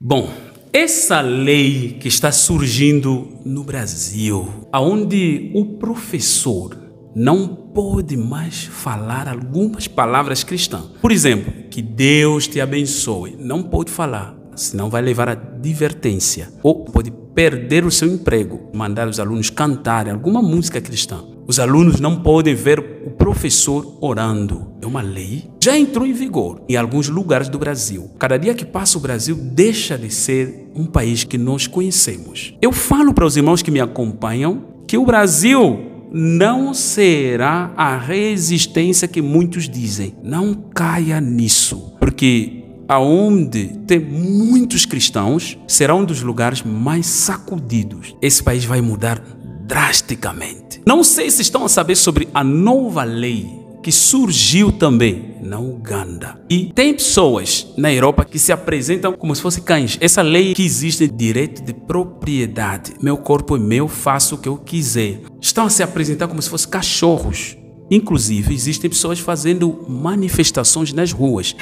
Bom, essa lei que está surgindo no Brasil, onde o professor não pode mais falar algumas palavras cristãs. Por exemplo, que Deus te abençoe. Não pode falar, senão vai levar a advertência. Ou pode perder o seu emprego, mandar os alunos cantarem alguma música cristã. Os alunos não podem ver o professor orando. É uma lei. Já entrou em vigor em alguns lugares do Brasil. Cada dia que passa, o Brasil deixa de ser um país que nós conhecemos. Eu falo para os irmãos que me acompanham que o Brasil não será a resistência que muitos dizem. Não caia nisso, porque aonde tem muitos cristãos será um dos lugares mais sacudidos. Esse país vai mudar drasticamente. Não sei se estão a saber sobre a nova lei que surgiu também na Uganda. E tem pessoas na Europa que se apresentam como se fossem cães. Essa lei que existe direito de propriedade. Meu corpo é meu, faço o que eu quiser. Estão a se apresentar como se fossem cachorros. Inclusive, existem pessoas fazendo manifestações nas ruas.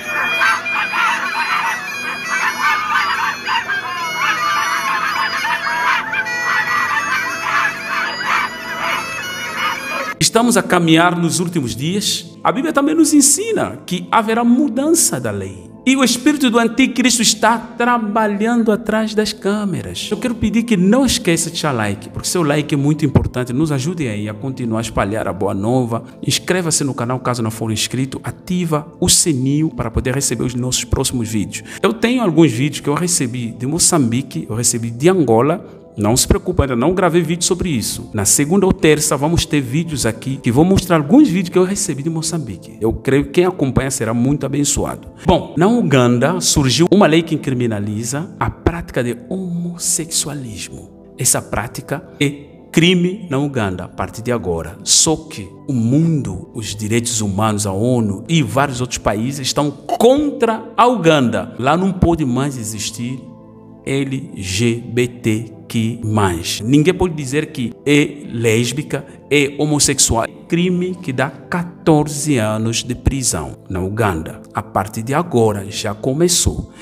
Estamos a caminhar nos últimos dias. A Bíblia também nos ensina que haverá mudança da lei. E o espírito do anticristo está trabalhando atrás das câmeras. Eu quero pedir que não esqueça de deixar like, porque seu like é muito importante. Nos ajude aí a continuar a espalhar a boa nova. Inscreva-se no canal caso não for inscrito. Ativa o sininho para poder receber os nossos próximos vídeos. Eu tenho alguns vídeos que eu recebi de Moçambique, eu recebi de Angola não se preocupe, ainda não gravei vídeo sobre isso. Na segunda ou terça vamos ter vídeos aqui que vou mostrar alguns vídeos que eu recebi de Moçambique. Eu creio que quem acompanha será muito abençoado. Bom, na Uganda surgiu uma lei que criminaliza a prática de homossexualismo. Essa prática é crime na Uganda a partir de agora. Só que o mundo, os direitos humanos, a ONU e vários outros países estão contra a Uganda. Lá não pode mais existir LGBT que mais. Ninguém pode dizer que é lésbica, é homossexual. Crime que dá 14 anos de prisão na Uganda. A partir de agora já começou.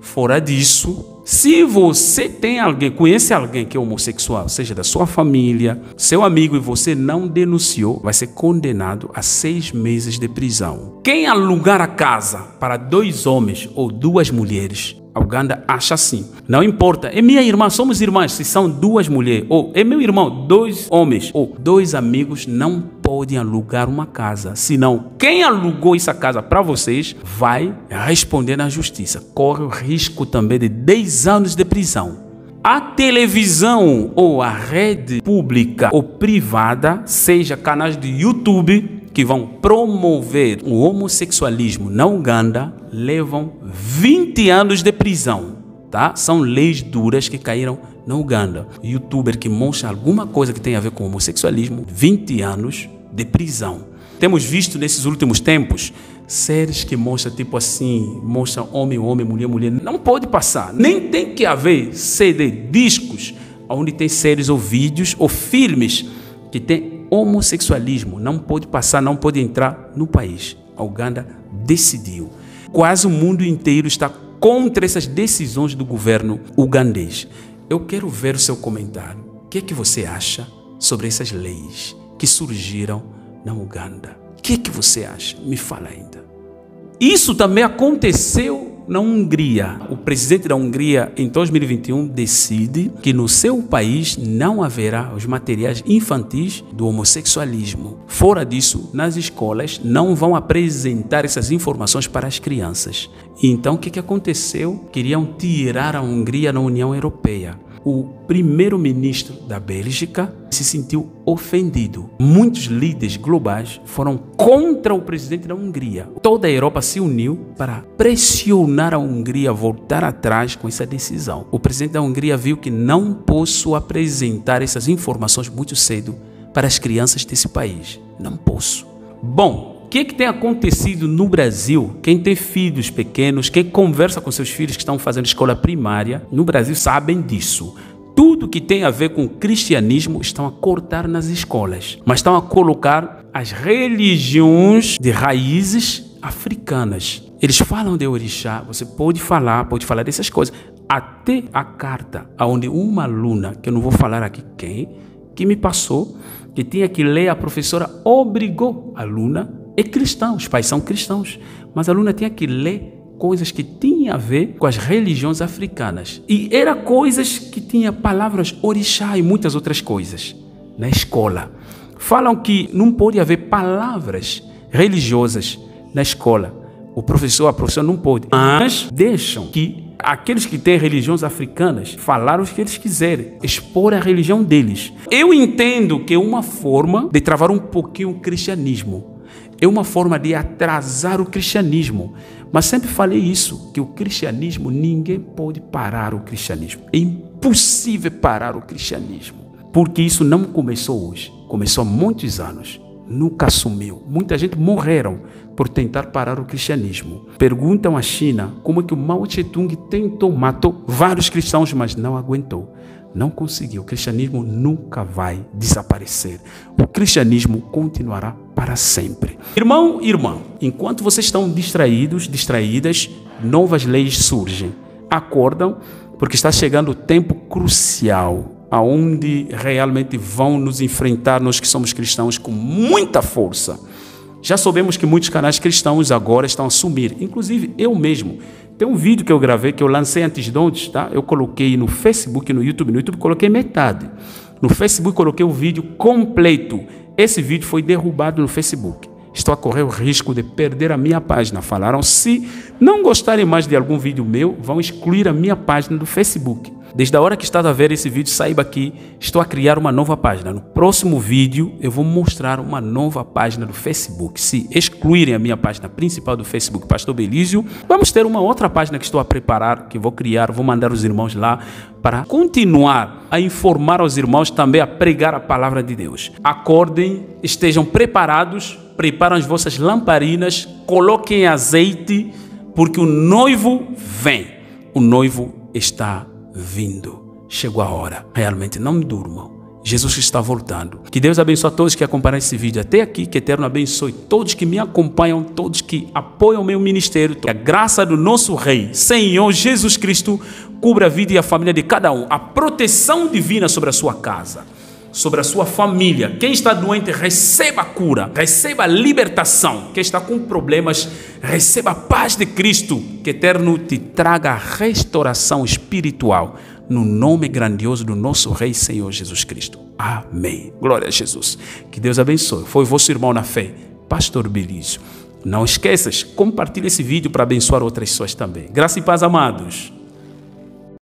Fora disso, se você tem alguém, conhece alguém que é homossexual, seja da sua família, seu amigo e você não denunciou, vai ser condenado a seis meses de prisão. Quem alugar a casa para dois homens ou duas mulheres a Uganda acha assim. Não importa, é minha irmã, somos irmãs. Se são duas mulheres, ou é meu irmão, dois homens, ou dois amigos, não podem alugar uma casa. Senão, quem alugou essa casa para vocês vai responder na justiça. Corre o risco também de 10 anos de prisão. A televisão ou a rede pública ou privada, seja canais de YouTube, que vão promover o homossexualismo na Uganda levam 20 anos de prisão. Tá? São leis duras que caíram na Uganda. Youtuber que mostra alguma coisa que tem a ver com homossexualismo, 20 anos de prisão. Temos visto nesses últimos tempos séries que mostram tipo assim, mostram homem, homem, mulher, mulher. Não pode passar. Nem tem que haver CD, discos, onde tem séries ou vídeos ou filmes que tem homossexualismo não pode passar, não pode entrar no país. A Uganda decidiu. Quase o mundo inteiro está contra essas decisões do governo ugandês. Eu quero ver o seu comentário. O que é que você acha sobre essas leis que surgiram na Uganda? O que é que você acha? Me fala ainda. Isso também aconteceu na Hungria. O presidente da Hungria, em 2021, decide que no seu país não haverá os materiais infantis do homossexualismo. Fora disso, nas escolas não vão apresentar essas informações para as crianças. Então, o que, que aconteceu? Queriam tirar a Hungria na União Europeia o primeiro-ministro da Bélgica se sentiu ofendido. Muitos líderes globais foram contra o presidente da Hungria. Toda a Europa se uniu para pressionar a Hungria a voltar atrás com essa decisão. O presidente da Hungria viu que não posso apresentar essas informações muito cedo para as crianças desse país. Não posso. Bom, que, que tem acontecido no Brasil? Quem tem filhos pequenos, quem conversa com seus filhos que estão fazendo escola primária, no Brasil sabem disso. Tudo que tem a ver com cristianismo estão a cortar nas escolas, mas estão a colocar as religiões de raízes africanas. Eles falam de orixá, você pode falar, pode falar dessas coisas. até a carta onde uma aluna, que eu não vou falar aqui quem, que me passou, que tinha que ler, a professora obrigou a aluna, é cristão, os pais são cristãos, mas a aluna tinha que ler coisas que tinham a ver com as religiões africanas. E era coisas que tinha palavras orixá e muitas outras coisas na escola. Falam que não pode haver palavras religiosas na escola. O professor, a professora não pode. Mas deixam que aqueles que têm religiões africanas falar o que eles quiserem, expor a religião deles. Eu entendo que é uma forma de travar um pouquinho o cristianismo. É uma forma de atrasar o cristianismo. Mas sempre falei isso, que o cristianismo, ninguém pode parar o cristianismo. É impossível parar o cristianismo. Porque isso não começou hoje, começou há muitos anos. Nunca sumiu. Muita gente morreram por tentar parar o cristianismo. Perguntam à China como é que o Mao Tse-tung tentou, matou vários cristãos, mas não aguentou. Não conseguiu. O cristianismo nunca vai desaparecer. O cristianismo continuará para sempre. Irmão e irmã, enquanto vocês estão distraídos, distraídas, novas leis surgem. Acordam, porque está chegando o tempo crucial aonde realmente vão nos enfrentar nós que somos cristãos com muita força. Já soubemos que muitos canais cristãos agora estão a sumir, inclusive eu mesmo. Tem um vídeo que eu gravei que eu lancei antes de ontem, tá? Eu coloquei no Facebook no YouTube. No YouTube coloquei metade. No Facebook coloquei o vídeo completo. Esse vídeo foi derrubado no Facebook. Estou a correr o risco de perder a minha página. Falaram: se não gostarem mais de algum vídeo meu, vão excluir a minha página do Facebook. Desde a hora que está a ver esse vídeo, saiba que estou a criar uma nova página. No próximo vídeo, eu vou mostrar uma nova página do Facebook. Se excluírem a minha página principal do Facebook, Pastor Belísio, vamos ter uma outra página que estou a preparar, que vou criar, vou mandar os irmãos lá para continuar a informar aos irmãos também a pregar a palavra de Deus. Acordem, estejam preparados, preparem as vossas lamparinas, coloquem azeite, porque o noivo vem. O noivo está vindo. Chegou a hora. Realmente não durmam. Jesus está voltando. Que Deus abençoe a todos que acompanham esse vídeo até aqui. Que Eterno abençoe todos que me acompanham, todos que apoiam o meu ministério. Que a graça do nosso Rei, Senhor Jesus Cristo, cubra a vida e a família de cada um. A proteção divina sobre a sua casa sobre a sua família. Quem está doente, receba cura, receba libertação. Quem está com problemas, receba a paz de Cristo. Que Eterno te traga restauração espiritual. No nome grandioso do nosso Rei Senhor Jesus Cristo. Amém. Glória a Jesus. Que Deus abençoe. Foi vosso irmão na fé, Pastor Belício. Não esqueças, compartilhe esse vídeo para abençoar outras pessoas também. Graça e paz, amados.